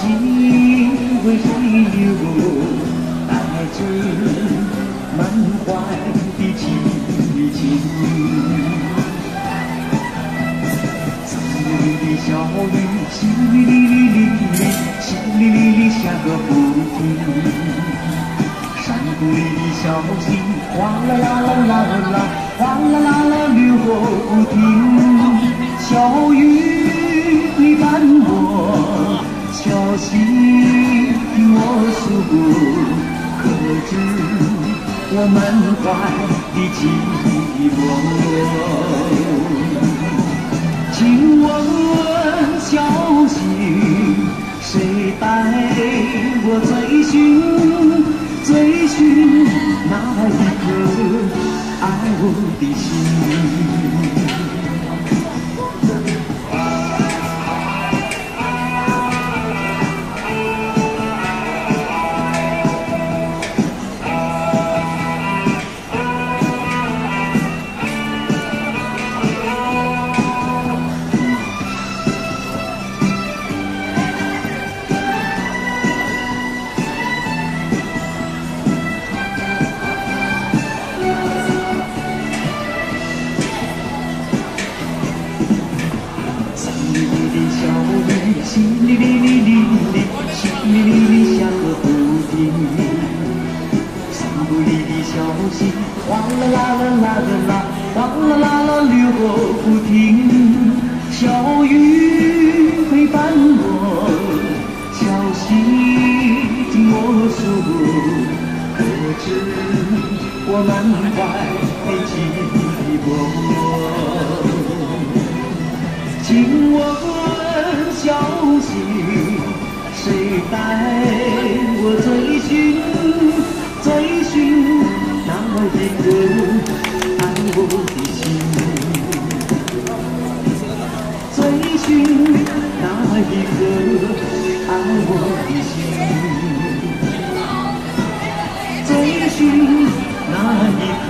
心为谁流？带着满怀的激情。山里的小雨，淅沥沥沥沥，淅沥沥沥下个不停。山谷里的小溪，哗啦啦啦啦啦，哗啦啦啦流个不停。小雨陪伴我，小溪听我诉，可知我满怀的寂寞。请问小溪，谁带我追寻追寻那一颗爱我的心？淅沥沥沥沥沥，淅沥沥沥下个不停。山谷里的小溪，哗啦啦啦啦啦啦，哗啦啦啦流个不停。小雨陪伴我，小溪听我诉，可知我满怀寂寞。请问消息，谁带我追寻追寻那一个爱我的心？追寻那一个爱我的心？追寻那一颗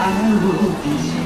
爱我的心？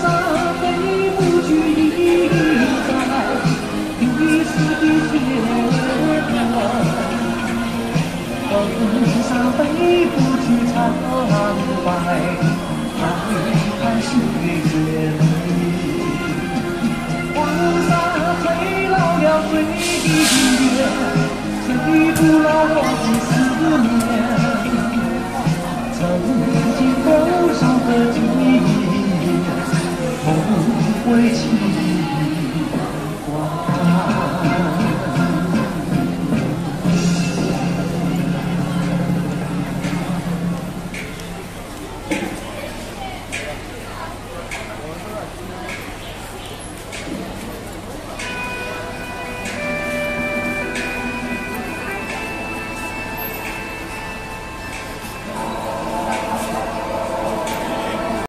沙飞不去一载，一丝的血缘。风沙飞不去苍白，看看岁月里。黄沙吹老了岁月，吹不老我的思念。曾经多少个季节，梦回情